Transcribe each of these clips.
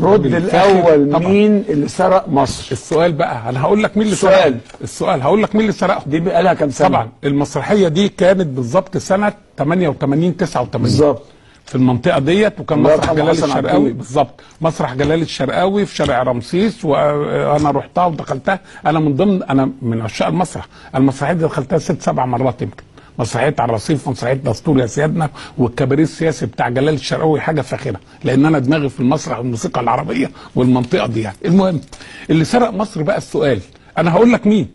رد. الأول طبعاً. مين اللي سرق مصر؟ السؤال بقى أنا هقول لك مين اللي السؤال. سرقه السؤال هقول لك مين اللي سرقه؟ دي بقى لها كام سنة؟ طبعا المسرحية دي كانت بالظبط سنة 88 89 بالظبط. في المنطقة ديت وكان مسرح جلال الشرقاوي. بالظبط. مسرح جلال الشرقاوي في شارع رمسيس وأنا رحتها ودخلتها. أنا من ضمن أنا من عشاق المسرح. المسرحية دي دخلتها ست سبع مرات يمكن. مسرحيه على الرصيف مسرحيه دستور يا سيادنا والكباريه السياسي بتاع جلال الشرقاوي حاجة فاخرة لأن أنا دماغي في المسرح والموسيقى العربية والمنطقة دي يعني. المهم اللي سرق مصر بقى السؤال أنا هقول لك مين؟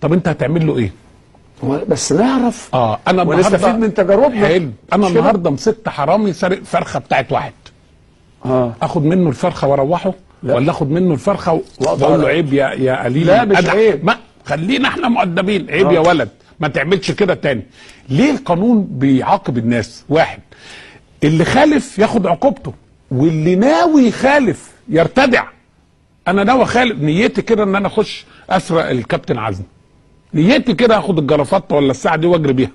طب أنت هتعمل له إيه؟ بس نعرف. آه أنا ونستفيد من تجاربنا. حلو. أنا؟ النهارده مسكت حرامي سارق فرخة بتاعت واحد. آه. آخد منه الفرخة وأروحه لا. ولا آخد منه الفرخة وأقول له عيب يا يا قليل. لا، مش. عيب. ما خلينا إحنا مؤدبين. عيب آه. يا ولد. ما تعملش كده تاني. ليه القانون بيعاقب الناس؟ واحد اللي خالف ياخد عقوبته واللي ناوي يخالف يرتدع. أنا ناوي أخالف. نيتي كده إن أنا أخش أسرق الكابتن عزمي نيتي كده أخد الجرافطة ولا الساعة دي وأجري بيها.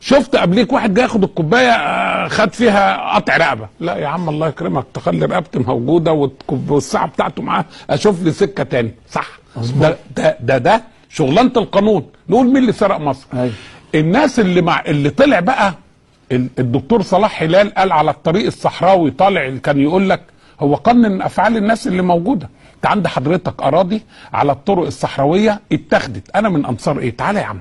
شفت قبليك واحد جاي ياخد الكوباية آه، خد فيها قطع رقبة. لا يا عم الله يكرمك تخلي رقبتي موجودة والساعة بتاعته معاه أشوف لي سكة تاني. صح. ده ده ده, ده شغلانة القانون. نقول مين اللي سرق مصر؟ أيوة. الناس اللي مع اللي طلع بقى ال- الدكتور صلاح هلال قال على الطريق الصحراوي طالع كان يقول لك هو قنن أفعال الناس اللي موجودة. أنت عند حضرتك أراضي على الطرق الصحراوية اتخذت أنا من أنصار إيه؟ تعالى يا عم.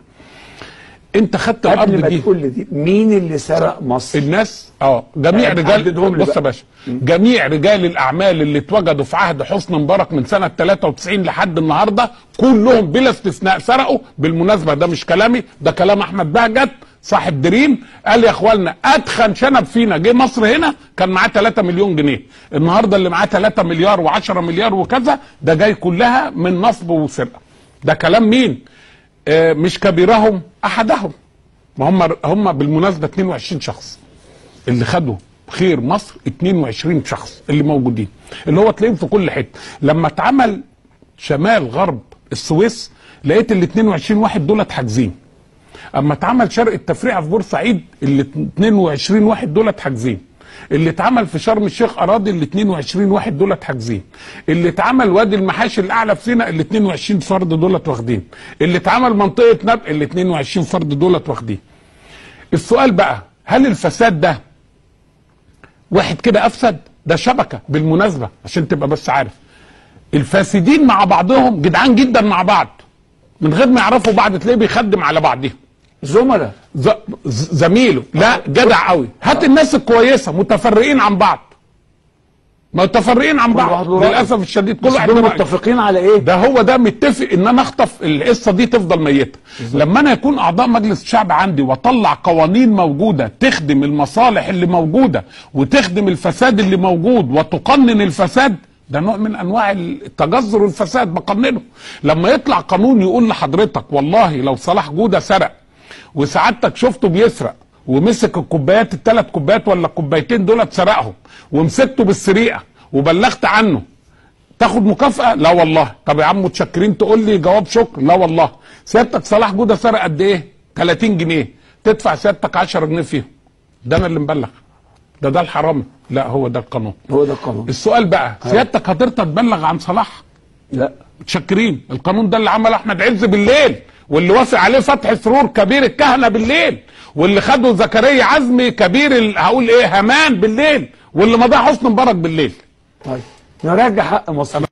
انت خدت قبل الأرض ما دي. تقول لي دي مين اللي سرق مصر؟ الناس آه جميع يعني رجال بص يا. باشا جميع رجال الأعمال اللي اتوجدوا في عهد حسني مبارك من سنة 93 لحد النهارده كلهم بلا استثناء سرقوا. بالمناسبة ده مش كلامي ده كلام أحمد بهجت صاحب دريم. قال يا اخوانا اتخن شنب فينا. جه مصر هنا كان معاه 3 مليون جنيه. النهارده اللي معاه 3 مليار و10 مليار وكذا ده جاي كلها من نصب وسرقة. ده كلام مين؟ مش كبيرهم أحدهم. ما هم هم بالمناسبة 22 شخص. اللي خدوا خير مصر 22 شخص اللي موجودين. اللي هو تلاقيهم في كل حتة. لما اتعمل شمال غرب السويس لقيت ال 22 واحد دولت حاجزين. أما اتعمل شرق التفريعه في بورسعيد ال 22 واحد دولت حاجزين. اللي اتعمل في شرم الشيخ أراضي ال 22 واحد دولت حاجزين. اللي اتعمل وادي المحاشي الأعلى في سيناء ال 22 فرد دولت واخدين. اللي اتعمل منطقة نبق ال 22 فرد دولت واخدين. السؤال بقى هل الفساد ده واحد كده أفسد؟ ده شبكة بالمناسبة عشان تبقى بس عارف. الفاسدين مع بعضهم جدعان جدا مع بعض. من غير ما يعرفوا بعض تلاقيه بيخدم على بعضهم زملاء. ز- زميله لا جدع قوي. هات الناس الكويسة متفرقين عن بعض. متفرقين عن بعض. للأسف الشديد كل واحد. متفقين على إيه؟ ده هو ده متفق إن أنا أخطف القصة دي تفضل ميتة. لما أنا يكون أعضاء مجلس الشعب عندي وأطلع قوانين موجودة تخدم المصالح اللي موجودة وتخدم الفساد اللي موجود وتقنن الفساد ده نوع من أنواع التجذر والفساد بقننه. لما يطلع قانون يقول لحضرتك والله لو صلاح جوده سرق وسعادتك شفته بيسرق ومسك الكوبايات الثلاث كوبايات ولا الكوبايتين دول سرقهم ومسكته بالسرقه وبلغت عنه تاخد مكافأة؟ لا والله، طب يا عم متشكرين تقول لي جواب شكر؟ لا والله، سيادتك صلاح جودة سرق قد إيه؟ 30 جنيه، تدفع سيادتك 10 جنيه فيهم. ده أنا اللي مبلغ. ده ده الحرامي، لا هو ده القانون. هو ده القانون السؤال بقى سيادتك هترضى تبلغ عن صلاح؟ لا متشكرين، القانون ده اللي عمل أحمد عز بالليل، واللي وافق عليه فتحي سرور كبير الكهنة بالليل، واللي خده زكريا عزمي كبير هقول إيه همان بالليل، واللي مضاه حسني مبارك بالليل. طيب نراجع حق مصر